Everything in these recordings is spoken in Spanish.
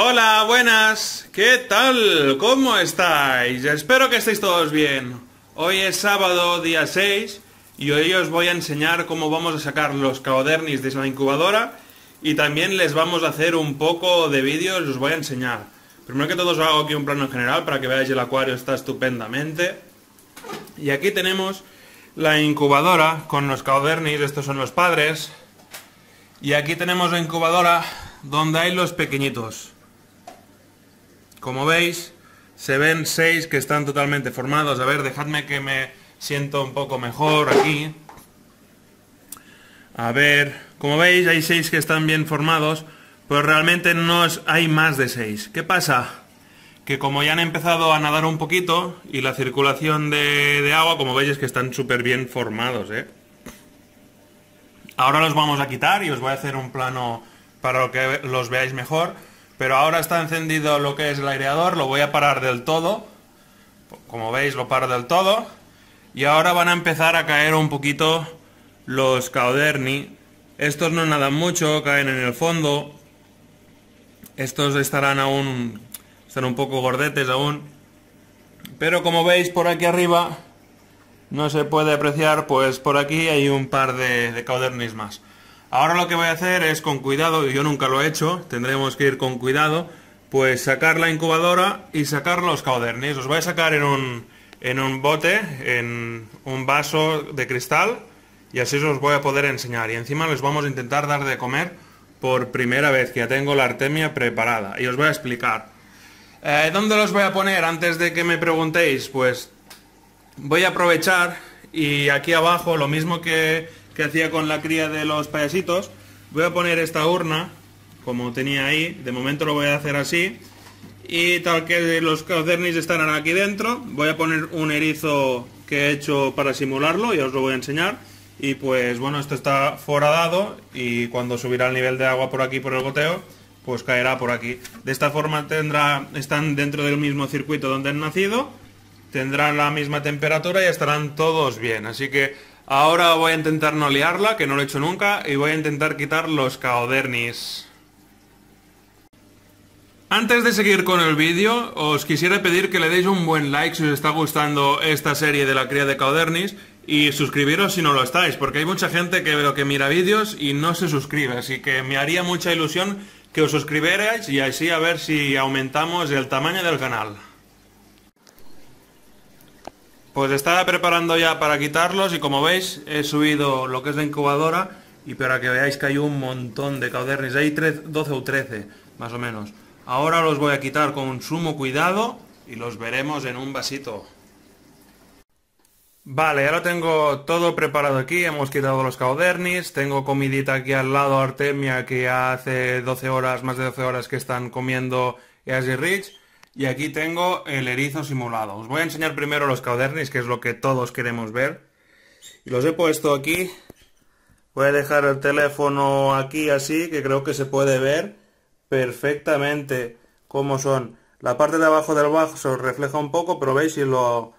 Hola, buenas. ¿Qué tal? ¿Cómo estáis? Espero que estéis todos bien. Hoy es sábado, día 6, y hoy os voy a enseñar cómo vamos a sacar los caodernis de la incubadora y también les vamos a hacer un poco de vídeos os voy a enseñar. Primero que todo os hago aquí un plano general para que veáis el acuario está estupendamente. Y aquí tenemos la incubadora con los caodernis, estos son los padres. Y aquí tenemos la incubadora donde hay los pequeñitos. Como veis, se ven seis que están totalmente formados. A ver, dejadme que me siento un poco mejor aquí. A ver, como veis hay seis que están bien formados, pero realmente no hay más de seis. ¿Qué pasa? Que como ya han empezado a nadar un poquito y la circulación de, agua, como veis es que están súper bien formados, ¿eh? Ahora los vamos a quitar y os voy a hacer un plano para que los veáis mejor. Pero ahora está encendido lo que es el aireador, lo voy a parar del todo. Como veis lo paro del todo. Y ahora van a empezar a caer un poquito los cauderni. Estos no nadan mucho, caen en el fondo. Estos estarán aún, están un poco gordetes aún. Pero como veis por aquí arriba no se puede apreciar, pues por aquí hay un par de, de caudernis más. Ahora lo que voy a hacer es con cuidado, y yo nunca lo he hecho, tendremos que ir con cuidado, pues sacar la incubadora y sacar los caudernis. Os voy a sacar en un, en un bote, en un vaso de cristal, y así os voy a poder enseñar. Y encima les vamos a intentar dar de comer por primera vez, que ya tengo la artemia preparada. Y os voy a explicar. Eh, ¿Dónde los voy a poner antes de que me preguntéis? Pues voy a aprovechar y aquí abajo, lo mismo que, que hacía con la cría de los payasitos, voy a poner esta urna, como tenía ahí, de momento lo voy a hacer así, y tal que los cadernis estarán aquí dentro, voy a poner un erizo que he hecho para simularlo, y os lo voy a enseñar, y pues bueno, esto está foradado, y cuando subirá el nivel de agua por aquí por el goteo, pues caerá por aquí. De esta forma tendrá, están dentro del mismo circuito donde han nacido, tendrán la misma temperatura y estarán todos bien. Así que ahora voy a intentar no liarla, que no lo he hecho nunca, y voy a intentar quitar los caodernis. Antes de seguir con el vídeo, os quisiera pedir que le deis un buen like si os está gustando esta serie de la cría de caodernis y suscribiros si no lo estáis, porque hay mucha gente que veo que mira vídeos y no se suscribe, así que me haría mucha ilusión que os suscribierais y así a ver si aumentamos el tamaño del canal. Pues estaba preparando ya para quitarlos y como veis he subido lo que es la incubadora y para que veáis que hay un montón de caudernis, hay 12 o 13 más o menos. Ahora los voy a quitar con sumo cuidado y los veremos en un vasito. Vale, ahora tengo todo preparado aquí, hemos quitado los caudernis, tengo comidita aquí al lado Artemia que hace 12 horas, más de 12 horas que están comiendo Easy Rich y aquí tengo el erizo simulado. Os voy a enseñar primero los caudernis, que es lo que todos queremos ver. Y los he puesto aquí. Voy a dejar el teléfono aquí así, que creo que se puede ver perfectamente cómo son. La parte de abajo del vaso refleja un poco, pero veis si lo,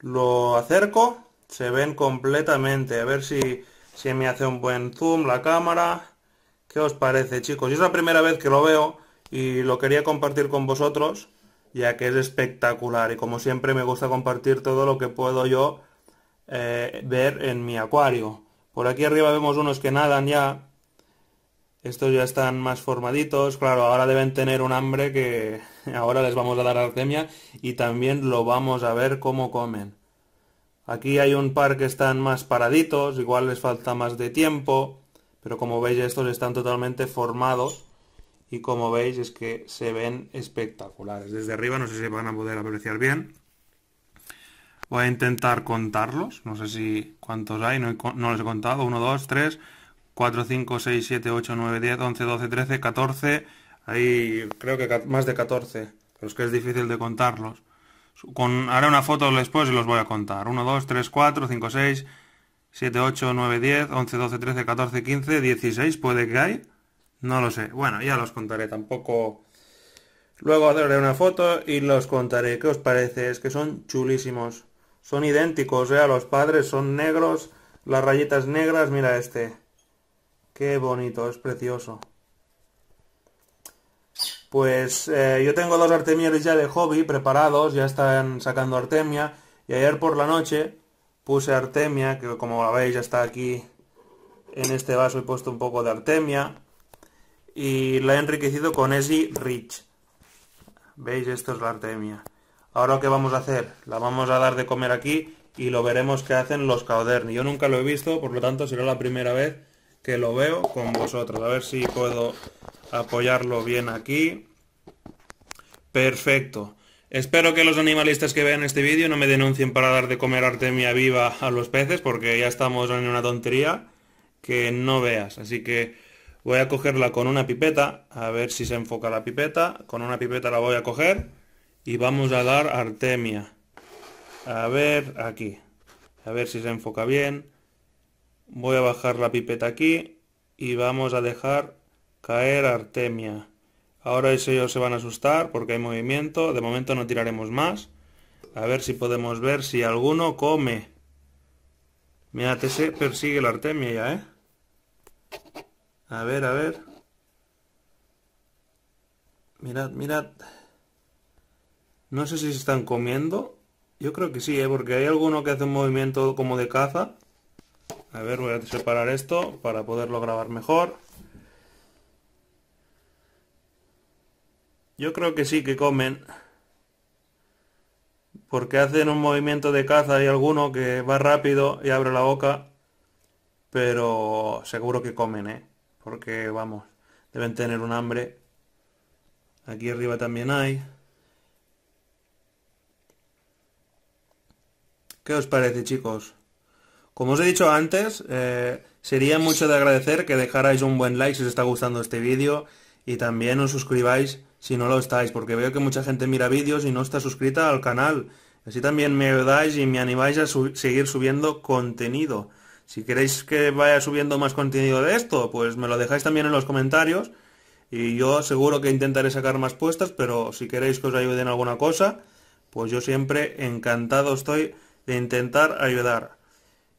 lo acerco, se ven completamente. A ver si, si me hace un buen zoom la cámara. ¿Qué os parece, chicos? es la primera vez que lo veo y lo quería compartir con vosotros ya que es espectacular y como siempre me gusta compartir todo lo que puedo yo eh, ver en mi acuario. Por aquí arriba vemos unos que nadan ya. Estos ya están más formaditos. Claro, ahora deben tener un hambre que ahora les vamos a dar artemia y también lo vamos a ver cómo comen. Aquí hay un par que están más paraditos, igual les falta más de tiempo, pero como veis estos están totalmente formados y como veis es que se ven espectaculares. Desde arriba no sé si van a poder apreciar bien. Voy a intentar contarlos, no sé si cuántos hay, no, no los he contado. 1, 2, 3, 4, 5, 6, 7, 8, 9, 10, 11, 12, 13, 14. Hay creo que más de 14, pero es que es difícil de contarlos. Con, haré una foto después y los voy a contar. 1, 2, 3, 4, 5, 6, 7, 8, 9, 10, 11, 12, 13, 14, 15, 16 puede que hay. No lo sé. Bueno, ya los contaré. Tampoco... Luego haré una foto y los contaré. ¿Qué os parece? Es que son chulísimos. Son idénticos, ¿eh? A los padres son negros. Las rayitas negras, mira este. Qué bonito, es precioso. Pues eh, yo tengo dos artemias ya de hobby preparados, ya están sacando artemia. Y ayer por la noche puse artemia, que como veis ya está aquí en este vaso he puesto un poco de artemia. Y la he enriquecido con Esi Rich. ¿Veis? Esto es la artemia. Ahora ¿qué vamos a hacer? La vamos a dar de comer aquí y lo veremos que hacen los cauderni. Yo nunca lo he visto, por lo tanto será la primera vez que lo veo con vosotros. A ver si puedo apoyarlo bien aquí. Perfecto. Espero que los animalistas que vean este vídeo no me denuncien para dar de comer artemia viva a los peces, porque ya estamos en una tontería que no veas. Así que voy a cogerla con una pipeta, a ver si se enfoca la pipeta. Con una pipeta la voy a coger y vamos a dar artemia. A ver, aquí. A ver si se enfoca bien. Voy a bajar la pipeta aquí y vamos a dejar caer artemia. Ahora ellos se van a asustar porque hay movimiento. De momento no tiraremos más. A ver si podemos ver si alguno come. Mirad, ese persigue la artemia ya, ¿eh? A ver, a ver. Mirad, mirad. No sé si se están comiendo. Yo creo que sí, ¿eh? porque hay alguno que hace un movimiento como de caza. A ver, voy a separar esto para poderlo grabar mejor. Yo creo que sí que comen. Porque hacen un movimiento de caza. Hay alguno que va rápido y abre la boca. Pero seguro que comen, ¿eh? Porque, vamos, deben tener un hambre. Aquí arriba también hay. ¿Qué os parece, chicos? Como os he dicho antes, eh, sería mucho de agradecer que dejarais un buen like si os está gustando este vídeo y también os suscribáis si no lo estáis, porque veo que mucha gente mira vídeos y no está suscrita al canal. Así también me ayudáis y me animáis a seguir subiendo contenido. Si queréis que vaya subiendo más contenido de esto, pues me lo dejáis también en los comentarios. Y yo seguro que intentaré sacar más puestas, pero si queréis que os ayude en alguna cosa, pues yo siempre encantado estoy de intentar ayudar.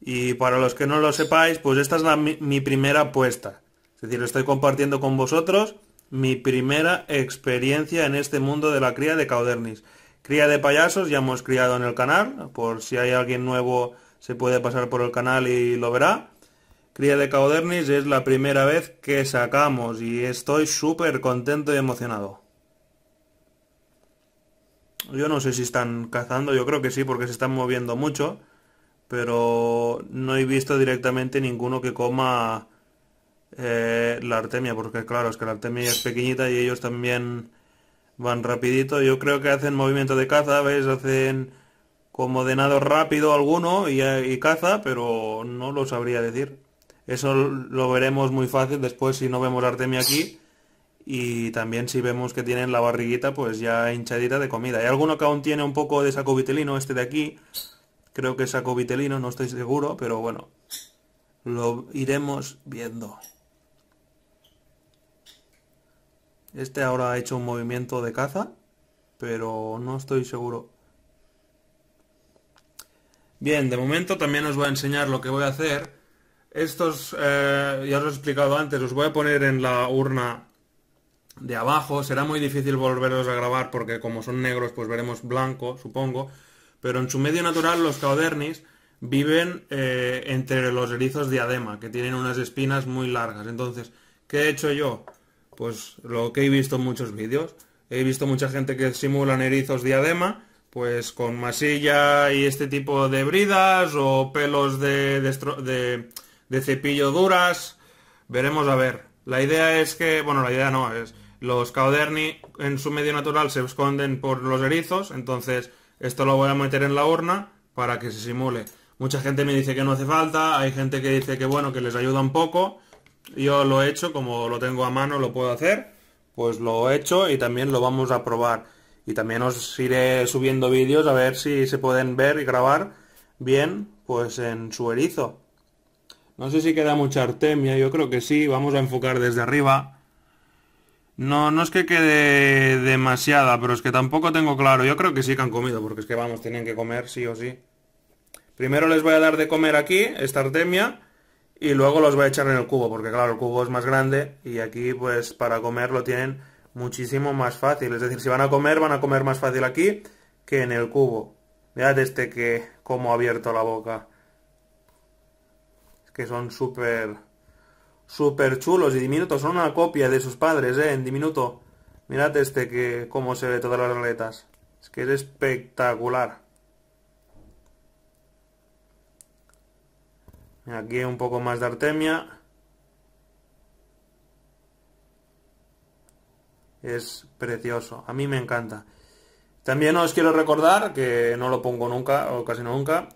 Y para los que no lo sepáis, pues esta es mi, mi primera apuesta. Es decir, estoy compartiendo con vosotros mi primera experiencia en este mundo de la cría de caudernis. Cría de payasos ya hemos criado en el canal, por si hay alguien nuevo se puede pasar por el canal y lo verá. Cría de caudernis es la primera vez que sacamos y estoy súper contento y emocionado. Yo no sé si están cazando, yo creo que sí porque se están moviendo mucho, pero no he visto directamente ninguno que coma eh, la artemia, porque claro, es que la artemia es pequeñita y ellos también van rapidito. Yo creo que hacen movimiento de caza, ¿ves? Hacen como de nado rápido alguno y, caza, pero no lo sabría decir. Eso lo veremos muy fácil después si no vemos artemia aquí y también si vemos que tienen la barriguita pues ya hinchadita de comida. Hay alguno que aún tiene un poco de sacovitelino, este de aquí, creo que es sacovitelino, no estoy seguro, pero bueno, lo iremos viendo. Este ahora ha hecho un movimiento de caza, pero no estoy seguro. Bien, de momento también os voy a enseñar lo que voy a hacer. Estos, eh, ya os he explicado antes, os voy a poner en la urna de abajo. Será muy difícil volverlos a grabar porque como son negros pues veremos blanco, supongo. Pero en su medio natural los caudernis viven eh, entre los erizos diadema, que tienen unas espinas muy largas. Entonces, ¿qué he hecho yo? Pues lo que he visto en muchos vídeos. He visto mucha gente que simulan erizos diadema, pues con masilla y este tipo de bridas o pelos de, cepillo duras. Veremos a ver. La idea es que, bueno, la idea no, es los cauderni en su medio natural se esconden por los erizos, entonces esto lo voy a meter en la urna para que se simule. Mucha gente me dice que no hace falta, hay gente que dice que bueno, que les ayuda un poco, yo lo he hecho, como lo tengo a mano, lo puedo hacer. Pues lo he hecho y también lo vamos a probar. Y también os iré subiendo vídeos a ver si se pueden ver y grabar bien, pues en su erizo. No sé si queda mucha artemia, yo creo que sí. Vamos a enfocar desde arriba. No, no es que quede demasiada, pero es que tampoco tengo claro. Yo creo que sí que han comido, porque es que vamos, tienen que comer sí o sí. Primero les voy a dar de comer aquí, esta artemia y luego los voy a echar en el cubo, porque claro, el cubo es más grande y aquí pues para comer lo tienen muchísimo más fácil. Es decir, si van a comer, van a comer más fácil aquí que en el cubo. Mirad este que como ha abierto la boca. Es que son súper súper chulos y diminutos. Son una copia de sus padres, ¿eh? En diminuto. Mirad este que cómo se ve todas las aletas. Es que es espectacular. Aquí un poco más de artemia. Es precioso. A mí me encanta. También os quiero recordar, que no lo pongo nunca, o casi nunca,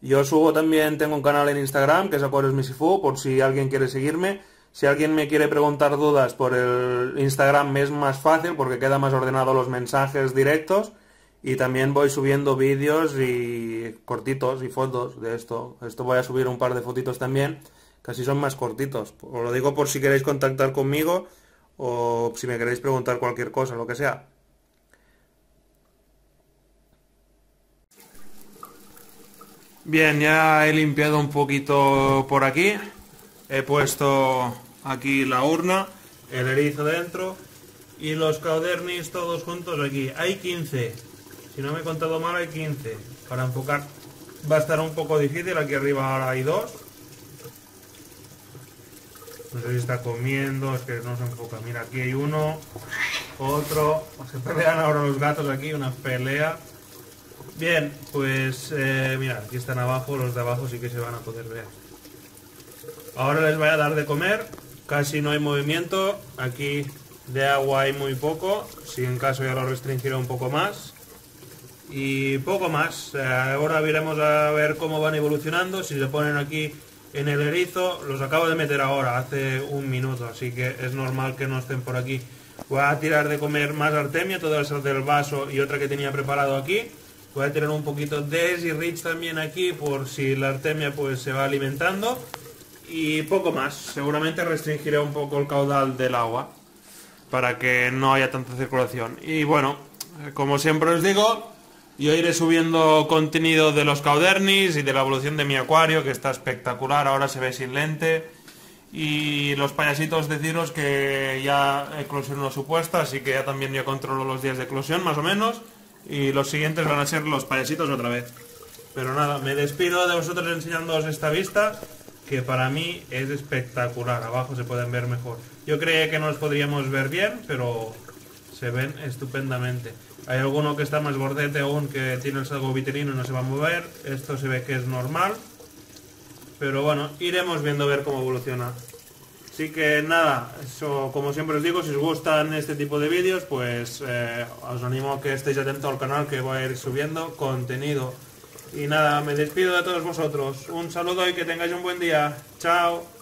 yo subo también, tengo un canal en Instagram, que es Misifu, por si alguien quiere seguirme. Si alguien me quiere preguntar dudas por el Instagram es más fácil porque queda más ordenado los mensajes directos. Y también voy subiendo vídeos y cortitos y fotos de esto. Esto voy a subir un par de fotitos también, casi son más cortitos. Os lo digo por si queréis contactar conmigo o si me queréis preguntar cualquier cosa, lo que sea. Bien, ya he limpiado un poquito por aquí. He puesto aquí la urna, el erizo dentro y los caudernis todos juntos aquí. Hay 15. Si no me he contado mal, hay 15. Para enfocar va a estar un poco difícil. Aquí arriba ahora hay dos. No sé si está comiendo, es que no se enfoca. Mira, aquí hay uno, otro. Se pelean ahora los gatos aquí, una pelea. Bien, pues eh, mira, aquí están abajo, los de abajo sí que se van a poder ver. Ahora les voy a dar de comer, casi no hay movimiento, aquí de agua hay muy poco, si en caso ya lo restringiré un poco más. Y poco más, eh, ahora veremos a ver cómo van evolucionando, si se ponen aquí en el erizo, los acabo de meter ahora, hace un minuto, así que es normal que no estén por aquí. Voy a tirar de comer más artemia, todas esas del vaso y otra que tenía preparado aquí. Voy a tener un poquito de y Rich también aquí por si la artemia pues se va alimentando. Y poco más. Seguramente restringiré un poco el caudal del agua para que no haya tanta circulación. Y bueno, como siempre os digo, yo iré subiendo contenido de los caudernis y de la evolución de mi acuario, que está espectacular, ahora se ve sin lente. Y los payasitos deciros que ya eclosionó su puesta, así que ya también yo controlo los días de eclosión más o menos y los siguientes van a ser los payasitos otra vez. Pero nada, me despido de vosotros enseñándoos esta vista que para mí es espectacular. Abajo se pueden ver mejor. Yo creía que no los podríamos ver bien, pero se ven estupendamente. Hay alguno que está más gordete aún, que tiene el salgo vitrino y no se va a mover. Esto se ve que es normal. Pero bueno, iremos viendo a ver cómo evoluciona. Así que nada, eso como siempre os digo, si os gustan este tipo de vídeos, pues eh, os animo a que estéis atentos al canal que voy a ir subiendo contenido. Y nada, me despido de todos vosotros. Un saludo y que tengáis un buen día. Chao.